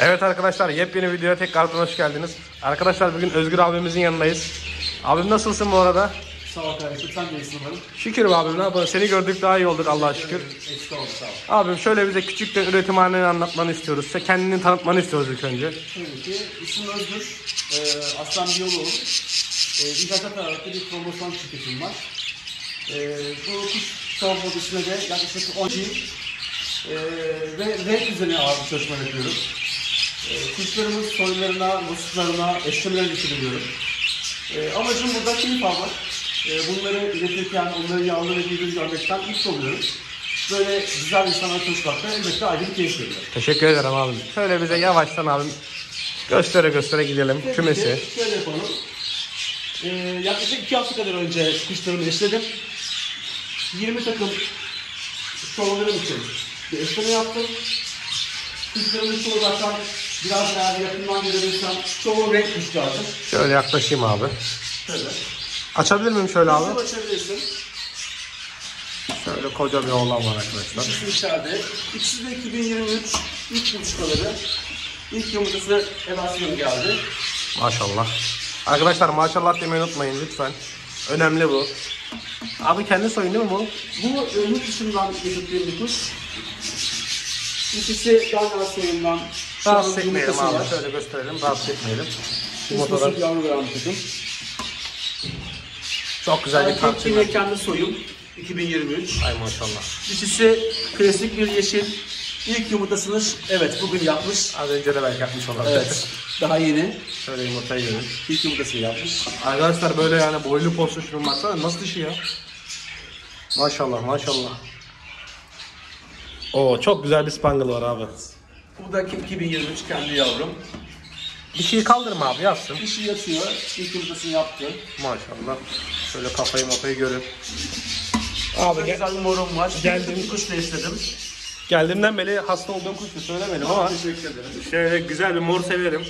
Evet arkadaşlar yepyeni videoya tekrardan hoş geldiniz. Arkadaşlar bugün Özgür abimizin yanındayız. Abim nasılsın bu arada? Sağ ol kardeşim. Sen de iyisin umarım. Şükür be abim ne yapalım. Seni gördük daha iyi olduk Allah'a şükür. Eksik oldu sağ ol. Abim şöyle bize küçükten üretimhaneni anlatmanı istiyoruz. Size kendini tanıtmanı istiyoruz ilk önce. Tabii ki. İsmim Özgür. Ee, Aslan Biyoloğlu. Ee, İhracat ağırlıklı bir promosyon şirketim var. Ee, bu kuş savunma hobisine de yaklaşık 10 yıl ee, ve renk üzerine ağırlık çalışma yapıyorum. Kuşlarımın soylarına, musluklarına, eşlemelerine düşünüyorum. Ee, amacım burada keyif almak. Ee, bunları üretirken onların yavru ve büyüdüğünü görmekten mutlu oluyorum. Böyle güzel insanlarla çalışmakta elbette ayrı bir keyif veriyor. Teşekkür ederim abim. Şöyle bize yavaştan abim göstere göstere gidelim kümesi. Peki, Şöyle yapalım. Ee, yaklaşık iki hafta kadar önce kuşlarımı eşledim. 20 takım şovlarım için bir eşleme yaptım. Kuşlarımın çoğu zaten biraz daha yakından görebilirsem çoğu renk zaten. Şöyle yaklaşayım abi. Şöyle. Açabilir miyim şöyle abi? Nasıl açabilirsin? Şöyle koca bir oğlan var arkadaşlar. İkisi içeride. İkisi de 2023 ilk yumurtaları. İlk yumurtası evansiyonu geldi. Maşallah. Arkadaşlar maşallah demeyi unutmayın lütfen. Önemli bu. Abi kendi soyun değil mi bu? Bu yurt dışından getirdiğim bir kuş. İkisi Ganyan soyundan Rahatsız etmeyelim abi. var. Şöyle gösterelim. Rahatsız etmeyelim. Yumurtalar yavru veren bir takım. çok güzel bir Erkek tartışma. yine kendi soyum 2023. Ay maşallah. Dişisi klasik bir yeşil. İlk yumurtasını evet bugün yapmış. Az önce de belki yapmış olabilir. Evet. Daha yeni. Şöyle yumurtayı görün. İlk yumurtasını yapmış. Arkadaşlar böyle yani boylu poslu şunun baksana nasıl dişi ya. Maşallah maşallah. Oo çok güzel bir spangle var abi. Bu da 2023 kendi yavrum. Bir şey kaldırma abi yapsın. Dişi yatıyor. İlk yumurtasını yaptı. Maşallah. Şöyle kafayı mafayı görün. Abi gel, güzel bir morum var. Geldim. Bir kuş da istedim. geldiğimden beri hasta olduğum kuştu söylemedim ama Teşekkür ederim. şöyle güzel bir mor severim.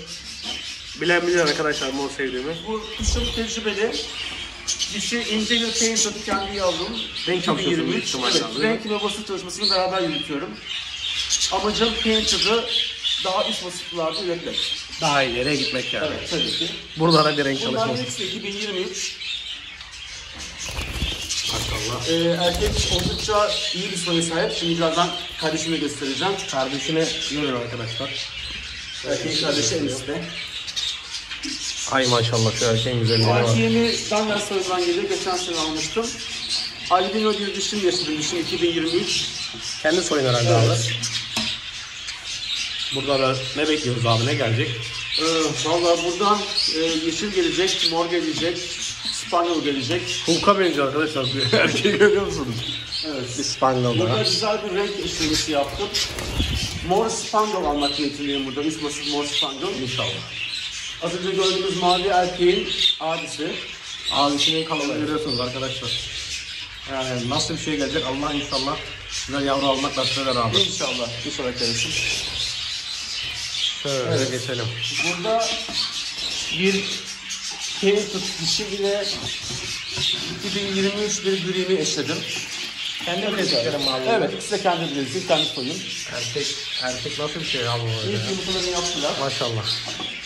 Bilen bilir arkadaşlar mor sevdiğimi. Bu kuşum tecrübeli. Dişi ince bir paint kendi yavrum. Renk çalışıyorsun büyük 2023. ihtimalle Evet, abi. renk ve basınç çalışmasını beraber yürütüyorum. Amacım painted'ı daha üst basınçlarda üretmek. Daha ileriye gitmek yani. Evet tabii ki. Buralara bir renk Bunlar çalışması. hepsi 2023. Maşallah. Ee, erkek oldukça iyi bir soya sahip. Şimdi birazdan kardeşime göstereceğim. Kardeşini görün arkadaşlar. Erkek kardeşi en üstte. Ay maşallah şu erkeğin güzelliğine bak. Erkeğimi Danver soyundan geliyor. Geçen sene almıştım. Albino bir dişim yaşadım. Dişim 2023. Kendi soyun herhalde abi. Burada da ne bekliyoruz abi ne gelecek? Ee, Valla buradan e, yeşil gelecek, mor gelecek, spanyol gelecek. Hulk'a benziyor arkadaşlar. Erkeği görüyor musunuz? Evet. Spanyol'da. Burada güzel bir renk işlemesi yaptım. Mor spanyol almak niyetindeyim burada. Üst basıp mor spanyol. İnşallah. Az önce gördüğünüz mavi erkeğin abisi. Abisinin kanalını görüyorsunuz arkadaşlar. Yani nasıl bir şey gelecek Allah inşallah güzel yavru almak nasip eder abi. İnşallah. İnşallah kardeşim. Şöyle geçelim. Burada bir painted dişi ile 2023 bir grimi eşledim. Kendi bileziklerim abi. Evet, de kendi bilezik, kendi soyum. Erkek, erkek nasıl bir şey abi bu İlk yumurtalarını yaptılar. Maşallah.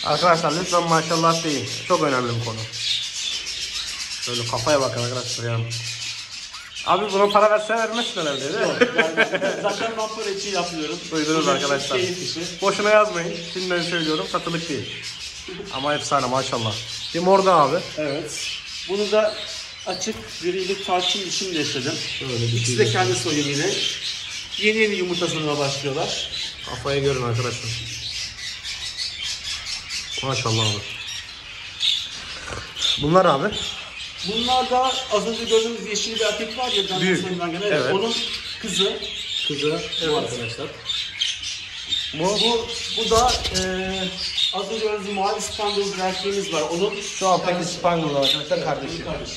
Arkadaşlar lütfen maşallah deyin. Çok önemli bir konu. Şöyle kafaya bakın arkadaşlar ya. Abi buna para verse vermezsin herhalde değil mi? Yani zaten ben para için yapıyorum. Duydunuz arkadaşlar. Keyif işi. Boşuna yazmayın. Şimdiden söylüyorum satılık değil. Ama efsane maşallah. Bir mor da abi. Evet. Bunu da açık grilik tarçın dişimle eşledim. Şöyle İkisi de kendi soyum yine. Yeni yeni yumurta sunuma başlıyorlar. Kafayı görün arkadaşlar. Maşallah abi. Bunlar abi. Bunlar da az önce gördüğümüz yeşil bir erkek var ya, Büyük. Soyundan gelen. Evet. Evet. Onun kızı. Kızı Evet. bu arkadaşlar. Bu Bu, bu da eee az önce gördüğünüz mavi spandol bir erkeğimiz var. Onun şu alttaki Spangler arkadaşlar kardeşi. kardeşi.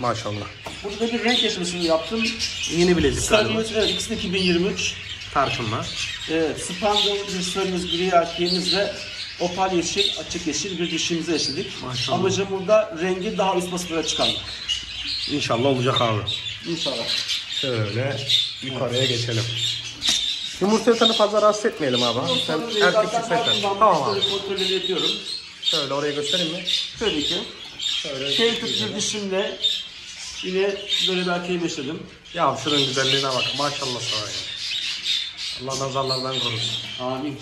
Maşallah. Burada da bir renk yaşamasını yaptım. Yeni bilezik galiba. Sarımız, evet ikisi de 2023. Tarçınla. Evet, spandol bir sarımız, gri erkeğimiz ve opal yeşil, açık yeşil bir dişimizi eşledik. Maşallah. Amacım burada rengi daha üst basılara çıkarmak. İnşallah olacak abi. İnşallah. Şöyle yukarıya geçelim. Yumurta yatanı fazla rahatsız etmeyelim abi. Sen erkek bundan Tamam abi. kontrolleri yapıyorum. Şöyle oraya göstereyim mi? Tabii ki. Şöyle. Şey bir dişimle yine böyle bir erkeği besledim. Ya şunun güzelliğine bak. Maşallah sana ya. Allah nazarlardan korusun. Amin.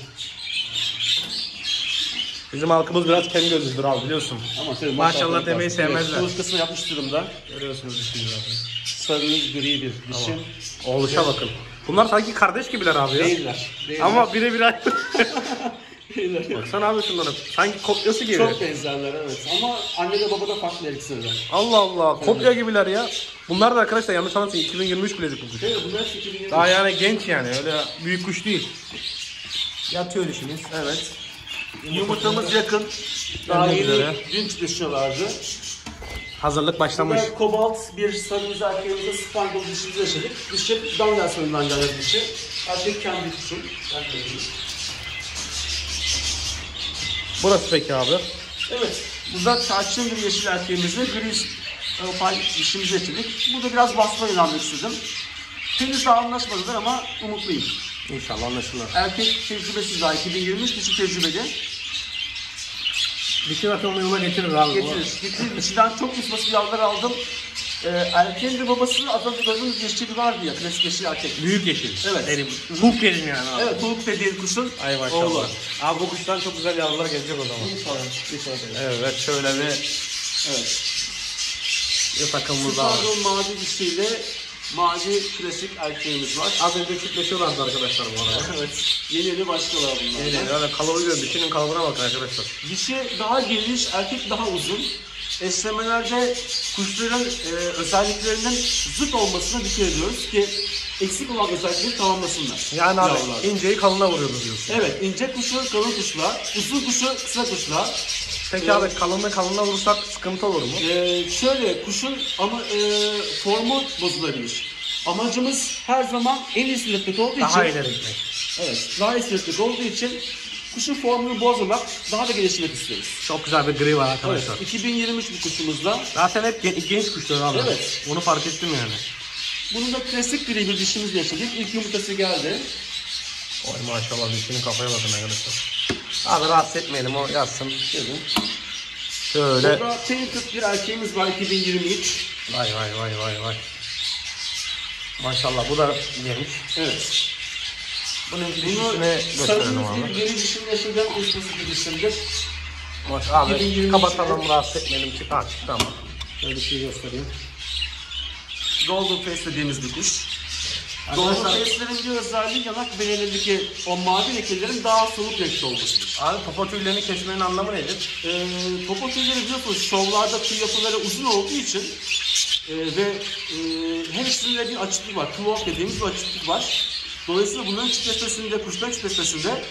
Bizim halkımız biraz kem gözlüdür abi biliyorsun. Ama tabii Maşallah demeyi sevmezler. Kuluçkasını yapmış durumda. Görüyorsunuz dişini zaten. Sarı gri bir dişim. Oğluşa bakın. Bunlar sanki kardeş gibiler abi ya. Değiller. Değiller. Ama birebir aynı. Değiller. Baksana abi şunlara. Sanki kopyası gibi. Çok benzerler evet. Ama anne de baba da farklı her ikisi de. Allah Allah. Kopya gibiler ya. Bunlar da arkadaşlar yanlış anlamayın 2023 bilezik bu kuş. Evet bunlar 2020. Daha yani genç yani öyle büyük kuş değil. Yatıyor dişimiz. Evet. Yumurtamız yakın. Daha yeni üzere. dün çıkışıyorlardı. Hazırlık başlamış. Burada kobalt bir sarımız erkeğimizde spangle dişimizi yaşadık. Dişi Dangel soyundan gelen dişi. Erkek kendi dişim. Ben de. Burası peki abi. Evet. Burada tarçın bir yeşil erkeğimizi gri e, pay dişimizi yaşadık. Burada biraz basma inanmak istedim. Henüz daha anlaşmadılar ama umutluyum. İnşallah anlaşılır. Erkek tecrübesiz daha 2023 dişi tecrübeli. Dişi bakımını yola getirir abi. Getirir. Getirir. Dişiden çok kısması yavrular aldım. Ee, erkeğin de babası az önce gördüğünüz yeşil vardı ya. Klasik yeşil erkek. Büyük yeşil. Evet. Derim. Hulk derim yani abi. Evet, Tuluk dediğin kuşun Ay maşallah. oğlu. Abi bu kuştan çok güzel yavrular gelecek o zaman. İnşallah. İnşallah. Evet şöyle bir, Evet. bir takımımız daha var. Sparrow mavi dişiyle mavi klasik erkeğimiz var. Az önce çiftleşiyorlardı arkadaşlar bu arada. Evet. Yeni yeni başlıyorlar bunlar. Yine öyle kalıbı görün. Dişinin kalıbına bakın arkadaşlar. Dişi daha geniş, erkek daha uzun. Esnemelerde kuşların e, özelliklerinin zıt olmasına dikkat ediyoruz ki eksik olan özellikleri tamamlasınlar. Yani abi Yavrular. inceyi kalına vuruyoruz diyorsun. Evet, ince kuşu kalın kuşla, uzun kuşu kısa kuşla. Peki abi kalını kalına vurursak sıkıntı olur mu? Ee, şöyle, kuşun ama e, formu bozulabilir. Amacımız her zaman en üretmek olduğu Daha için, ileri gitmek. evet, daha üretmek olduğu için kuşun formunu bozmamak, daha da geliştirmek isteriz. Çok güzel bir gri var Evet, arkadaşlar. 2023 bir kuşumuzda. Zaten hep gen- genç kuşlar abi. Evet. Bunu fark ettim yani. Bunun da klasik gri bir dişimiz yaşadık. İlk yumurtası geldi. Oy maşallah dişinin kafaya bakın arkadaşlar. Abi rahatsız etmeyelim o yatsın. Şöyle. Şöyle. Burada painted bir erkeğimiz var 2023. Vay vay vay vay vay. Maşallah bu da genç. Evet. Bunun Bunu dişisine gösterelim sarımız abi. bir gri dişimle yaşadığım uçması bir dişimdir. Maşallah abi 2023 kapatalım rahatsız etmeyelim. Çık ha çıktı ama. Şöyle bir şey göstereyim. Golden Face dediğimiz bir kuş. Arkadaşlar Face'lerin bir özelliği yanak belirlerindeki o mavi lekelerin daha soluk renkte olmasıdır. abi popo tüylerini kesmenin anlamı nedir? Ee, popo tüyleri biliyorsunuz şovlarda tüy yapıları uzun olduğu için e, ve e, her ikisinde bir açıklık var. Claw dediğimiz bir açıklık var. Dolayısıyla bunların çiftleşmesinde, kuşların çiftleşmesinde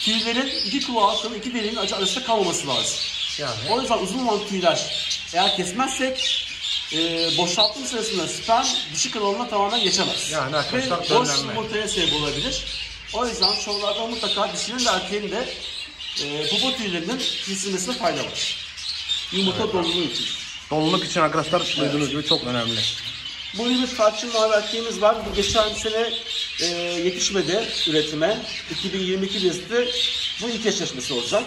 tüylerin iki kulağın, iki deliğin arasında kalmaması lazım. Yani. O yüzden uzun olan tüyler eğer kesmezsek e, boşaltım sırasında sperm dişi kanalına tamamen geçemez. Yani arkadaşlar Ve boş döllenme. yumurtaya sebep olabilir. O yüzden şovlarda mutlaka dişinin de erkeğin de e, popo tüylerinin kesilmesine fayda var. Yumurta doluluğu için. Doluluk için arkadaşlar duyduğunuz gibi çok önemli. Bu bir tarçın mavi erkeğimiz var. Bu geçen sene e, yetişmedi üretime. 2022 listi. Bu ilk eşleşmesi olacak.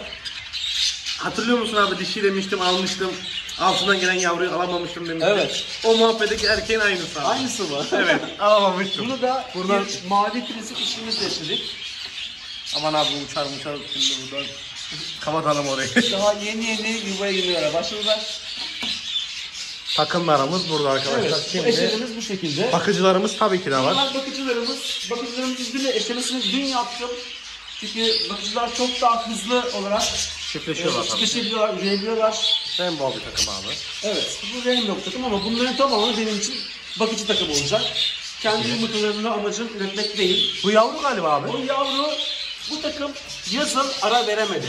Hatırlıyor musun abi dişi demiştim almıştım. Altından gelen yavruyu alamamıştım demiştim. Evet. O muhabbetteki erkeğin aynısı abi. Aynısı mı? Evet alamamıştım. Bunu da Buradan- bir mavi klasik işimiz yaşadık. Aman abi uçar uçar şimdi buradan. Kapatalım orayı. Daha yeni yeni yuvaya giriyorlar. Başladılar. Takımlarımız burada arkadaşlar. Evet. Bu Şimdi eşelerimiz bu şekilde. bakıcılarımız tabii ki de var. Bunlar bakıcılarımız. Bakıcılarımız izniyle eşlemesini dün yaptım. Çünkü bakıcılar çok daha hızlı olarak Çiftleşiyorlar tabii. çiftleşebiliyorlar, üreyebiliyorlar. Rainbow bir takım abi. Evet, bu Rainbow takım ama bunların tamamı benim için bakıcı takım olacak. Kendi yumurtalarını amacım üretmek değil. Bu yavru galiba abi. O yavru bu takım yazın ara veremedi.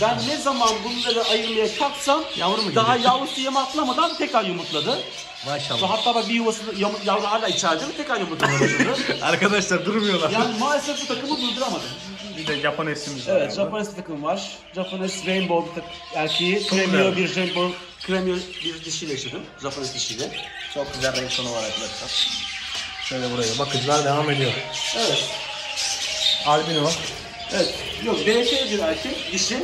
Ben ne zaman bunları ayırmaya kalksam Yavru mu daha gidecek? yavrusu yem atlamadan tekrar yumurtladı. Maşallah. hatta bak bir yuvasında yavru, hala içeride ve tekrar yumurtlamaya başladı. Arkadaşlar durmuyorlar. yani maalesef bu takımı durduramadım. Bir de Japon esimiz var. Evet, abi. Japones takım var. Japones Rainbow bir tak- erkeği, güzel. bir Rainbow, Premio bir dişiyle yaşadım. Japones dişiyle. Çok güzel renk tonu var arkadaşlar. Şöyle buraya bakıcılar devam ediyor. Evet. Albino. Evet. Yok BK bir erkek, dişi.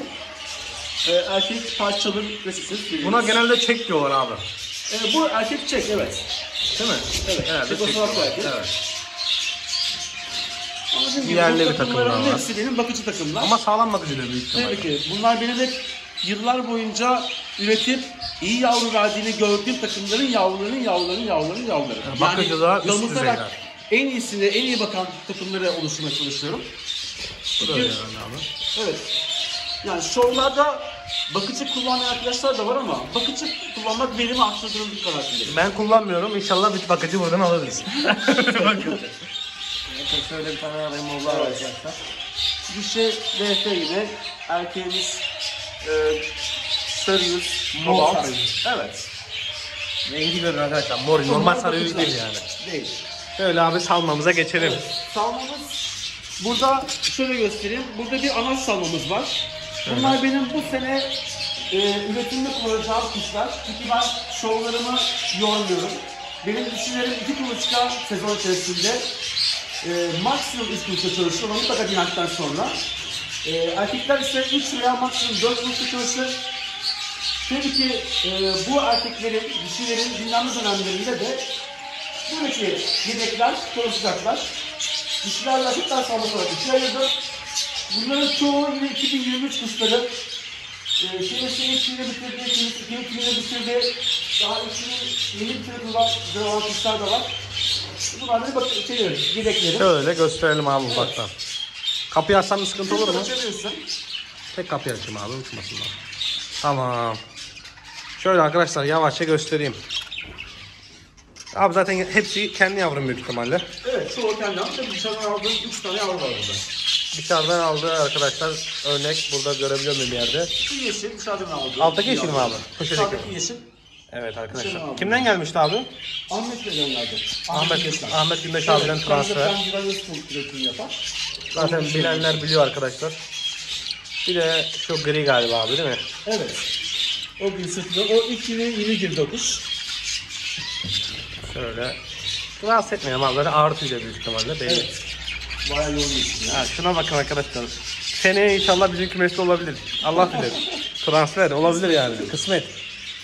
Ee, erkek parçalı resisiz. Buna genelde çek diyorlar abi. Ee, bu erkek çek evet. Değil mi? Evet. Herhalde çek Çekoslovak erkek. Evet. Gibi Yerli bu bir takımlar takımların var. hepsi benim bakıcı takımlar. Ama sağlam bakıcıdır büyük ihtimalle. Tabii ki bunlar benim hep yıllar boyunca üretip iyi yavru verdiğini gördüğüm takımların yavrularının yavrularının yavrularının yavruları. Yani bakıcılar üst damızarak düzeyler. en iyisini, en iyi bakan takımları oluşturmaya çalışıyorum. Bu da öyle herhalde abi. Evet. Yani şovlarda bakıcı kullanan arkadaşlar da var ama bakıcı kullanmak verimi arttırdığını kanaatindeyim. Ben kullanmıyorum. İnşallah bir bakıcı buradan alırız. Şöyle bir tane arayayım oldu Evet. arkadaşlar. Dişi DF yine erkeğimiz e, sarı yüz, Mor sarı yüz. Evet. Rengi görün arkadaşlar. Mor, normal sarı yüz değil yani. Değil. Şöyle abi salmamıza geçelim. Salmamız burada şöyle göstereyim. Burada bir ana salmamız var. Bunlar benim bu sene e, üretimde kullanacağım kuşlar. Çünkü ben şovlarımı yormuyorum. Benim dişilerim iki kuluçka sezon içerisinde e, maksimum üç kuluçka çalışıyor. Ama mutlaka dinlentikten sonra. E, erkekler ise 3 veya maksimum 4 kuluçka çalışır. Tabii ki e, bu erkeklerin, dişilerin dinlenme dönemlerinde de buradaki yedekler çalışacaklar. Dişilerle erkekler sağlık olarak ikiye ayırdım. Bunların çoğu yine 2023 kuşları. E, kimisini içinde bitirdi, kimisini kimine bitirdi. Daha içini yeni olan güzel olan kuşlar da var. Bunlar da bak şeylerim, yedeklerim. Şöyle gösterelim abi uzaktan. Kapıyı açsam bir sıkıntı olur mu? Açabilirsin. Tek kapıyı açayım abi uçmasınlar. Tamam. Şöyle arkadaşlar yavaşça göstereyim. Abi zaten hepsi kendi yavrum büyük ihtimalle. Evet, çoğu kendi ama tabii dışarıdan aldığım 3 tane yavru var burada. Dışarıdan aldığı arkadaşlar örnek burada görebiliyor muyum bir yerde? Şu yeşil dışarıdan aldım. Alttaki yeşil mi abi? Poşete Dışarıdaki yeşil. Evet arkadaşlar. Kimden gelmişti abi? Ahmet Bey gönderdi. Ahmet. Ahmet Gündeş abiden transfer. Ben yapar. Zaten bilenler biliyor arkadaşlar. Bir de şu gri galiba abi değil mi? Evet. O bir sıfır. O yine yeni girdi o kuş. Şöyle. Rahatsız etmeyelim abi. Zaten ağır tüyle büyük ihtimalle belli. Evet. Bayağı yoğun yeşil. ya. Şuna bakın arkadaşlar. Seneye inşallah bizim kümeste olabilir. Allah bilir. Transfer olabilir yani. Kısmet.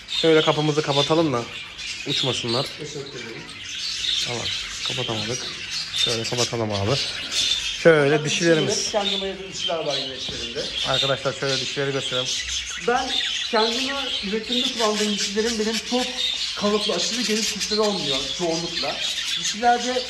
Şöyle kapımızı kapatalım da uçmasınlar. Teşekkür ederim. Tamam. Kapatamadık. Şöyle kapatalım abi. Şöyle dişilerimiz. Kendime yakın dişiler var güneşlerinde. Arkadaşlar şöyle dişileri göstereyim. Ben kendime üretimde kullandığım dişilerin benim çok kalıplı, aşırı geniş kuşları olmuyor çoğunlukla. Dişilerde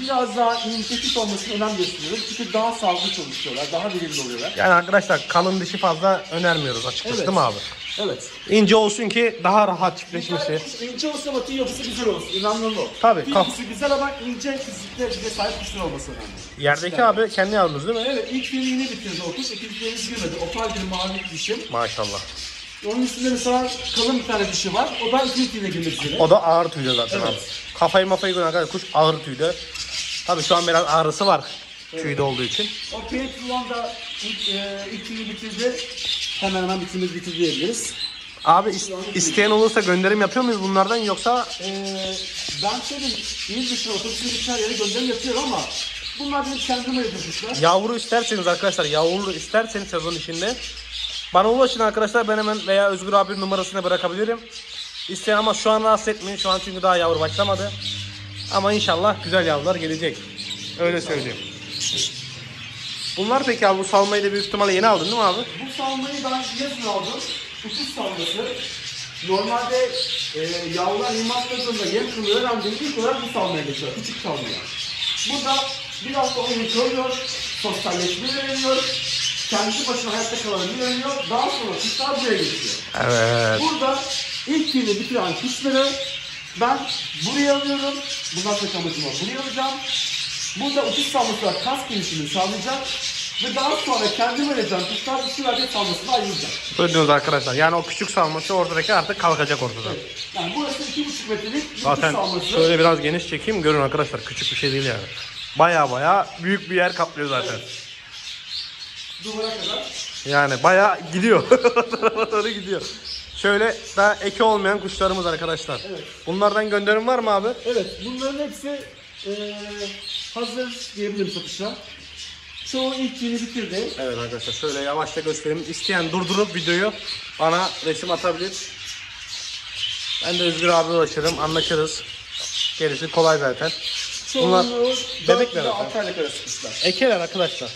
biraz daha inisiyatif olmasına önem gösteriyorum. Çünkü daha sağlıklı çalışıyorlar, daha verimli oluyorlar. Yani arkadaşlar kalın dişi fazla önermiyoruz açıkçası Evet. değil mi abi? Evet. İnce olsun ki daha rahat çiftleşmesi. İnce olsa batı yapısı güzel olsun. İnanmıyorum o. Tabii, Tüy kaf- yapısı güzel ama ince fizikte bize sahip kuşlar olması önemli. Yerdeki abi kendi yavrunuz değil mi? Evet ilk filmi yine bitirdi o kuş. İkinci filmi girmedi. Opal bir mavi dişim. Maşallah. Onun üstünde mesela kalın bir tane dişi var. O da ikinci filme girmek üzere. O da ağır tüylü zaten abi. Kafayı mafayı gören arkadaşlar kuş ağır tüylü. Tabii şu an biraz ağrısı var tüyde olduğu için. O Pink Luan da ilk, e, ilk filmi bitirdi. Hemen hemen bitirmesi bitirdi diyebiliriz. Abi is- isteyen olursa gönderim yapıyor muyuz bunlardan yoksa E, ben söyleyeyim, il dışına otobüsün dışına yere gönderim yapıyorum ama bunlar benim kendime yapışmışlar. yavru isterseniz arkadaşlar yavru isterseniz sezon içinde bana ulaşın arkadaşlar ben hemen veya Özgür abi numarasını bırakabilirim. İsteyen ama şu an rahatsız etmeyin şu an çünkü daha yavru başlamadı. Ama inşallah güzel yavrular gelecek. Öyle söyleyeyim. Bunlar peki abi bu salmayı da büyük ihtimalle yeni aldın değil mi abi? Bu salmayı ben yazın aldım. Uçuş salması. Normalde e, yavrular limanladığında yem kılıyor. Öğrendiğim ilk olarak bu salmaya geçiyor. Küçük salmaya. Burada bir hafta oyun koyuyor. Sosyalleşmeyi öğreniyor. Kendi başına hayatta kalanını öğreniyor. Daha sonra kuşlar buraya geçiyor. Evet. Burada ilk filmi bitiren kuşları ben buraya alıyorum. Bundan sonra amacıma buraya alacağım. Burada uçuş salması kas gelişimini sağlayacak. Ve daha sonra kendim vereceğim kuşlar uçuş verdiği salmasını ayıracak. Duydunuz arkadaşlar. Yani o küçük salması ortadaki artık kalkacak ortada. Yani burası 2,5 metrelik bir Zaten salması. şöyle biraz geniş çekeyim görün arkadaşlar. Küçük bir şey değil yani. Baya baya büyük bir yer kaplıyor zaten. Duvara kadar. Yani baya gidiyor. Doğru gidiyor. Şöyle daha eki olmayan kuşlarımız arkadaşlar. Evet. Bunlardan gönderim var mı abi? Evet bunların hepsi eee hazır diyebilirim satışa. Çoğu ilk yeni bitirdi. Evet arkadaşlar şöyle yavaşça göstereyim. İsteyen durdurup videoyu bana resim atabilir. Ben de Özgür abi ulaşırım, anlaşırız. Gerisi kolay zaten. Bunlar Çoğunluğu bebekler 4 ile zaten. 6 aylık arası kuşlar. Ekeler arkadaşlar.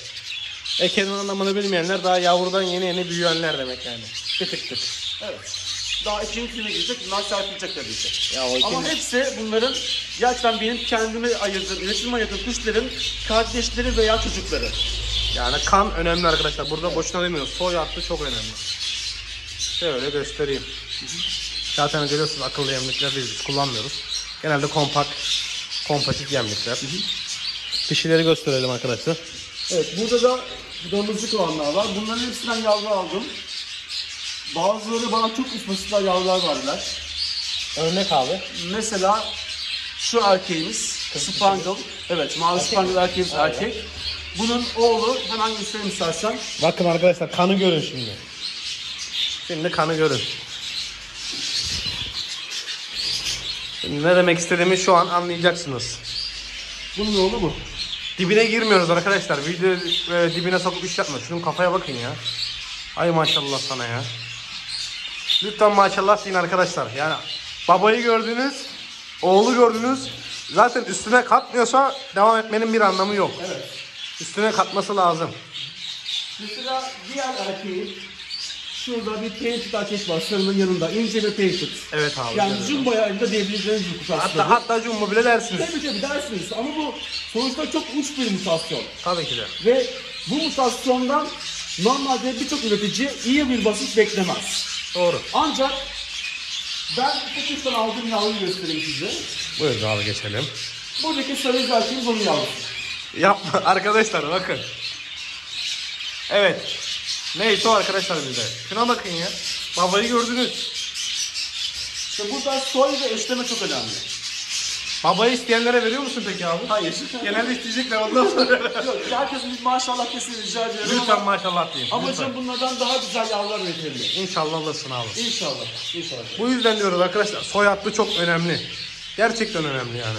Ekenin anlamını bilmeyenler daha yavrudan yeni yeni büyüyenler demek yani. Bir tık tık. Evet. Daha ikinci sene girecek, bunlar çarpılacak tabii ki. Ya o Ama ikinci- hepsi bunların gerçekten benim kendime ayırdığım, üretim ayırdığım kuşların kardeşleri veya çocukları. Yani kan önemli arkadaşlar. Burada boşuna demiyoruz. Soy hattı çok önemli. Şöyle göstereyim. Zaten görüyorsunuz akıllı yemlikler biz, kullanmıyoruz. Genelde kompakt, kompasit yemlikler. Dişileri gösterelim arkadaşlar. Evet, burada da damızlık olanlar var. Bunların hepsinden yavru aldım. Bazıları bana çok ısmasızlar yavrular verdiler. Örnek abi. Mesela şu erkeğimiz, Spangle. Evet, mavi Spangle erkeğimiz erkek. Bunun oğlu, hemen göstereyim istersen. Bakın arkadaşlar kanı görün şimdi. Şimdi kanı görün. Şimdi ne demek istediğimi şu an anlayacaksınız. Bunun oğlu bu. Dibine girmiyoruz arkadaşlar. Video e, dibine sokup iş yapma. Şunun kafaya bakın ya. Ay maşallah sana ya. Lütfen maşallah deyin arkadaşlar. Yani babayı gördünüz, oğlu gördünüz. Zaten üstüne katmıyorsa devam etmenin bir anlamı yok. Evet. Üstüne katması lazım. Mesela diğer erkeğin şurada bir painted erkek var sarının yanında. ince bir painted. Evet abi. Yani görüyorum. jumbo ayarında diyebileceğiniz bir kuş aslında. Hatta hatta jumbo bile dersiniz. Tabii tabii dersiniz ama bu sonuçta çok uç bir mutasyon. Tabii ki de. Ve bu mutasyondan normalde birçok üretici iyi bir basınç beklemez. Doğru. Ancak ben bu kuştan aldığım yavruyu göstereyim size. Buyurun abi geçelim. Buradaki sarı erkeğimiz onun yavrusu. Yapma arkadaşlar bakın. Evet. Neyse o arkadaşlar bize. Şuna bakın ya. Babayı gördünüz. İşte burada soy ve eşleme çok önemli. Babayı isteyenlere veriyor musun peki abi? Hayır. Genelde isteyecekler ondan sonra. Yok, herkesin bir maşallah kesin rica ediyorum Lütfen ama maşallah deyin. amacım Lütfen. bunlardan daha güzel yavrular üretebilmek. İnşallah alırsın abi. İnşallah. İnşallah. Bu yüzden diyoruz arkadaşlar soy hattı çok önemli. Gerçekten önemli yani.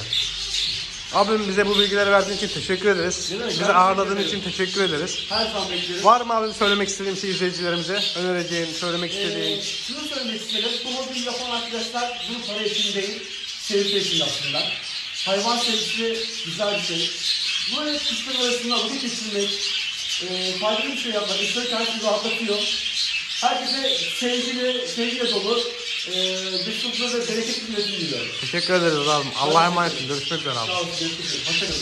Abim bize bu bilgileri verdiğin için teşekkür ederiz. Ne demek, Bizi ağırladığın için teşekkür ederiz. Her zaman beklerim. Var mı abim söylemek istediğim şey izleyicilerimize? Önereceğin, söylemek Ee, istediğin? şunu söylemek isterim. Bu hobiyi yapan arkadaşlar bunu para için değil, sevgi aslında. Hayvan sevgisi güzel bir şey. Böyle kuşların arasında vakit geçirmek, e, faydalı bir şey yapmak, insanı kendisini rahatlatıyor. Herkese sevgili, sevgiyle dolu, e, bir ve bereketli bir diliyorum. Teşekkür ederiz abim. Allah'a emanet olun. Görüşmek üzere abi. Sağ olun, görüşmek üzere. Hoşçakalın.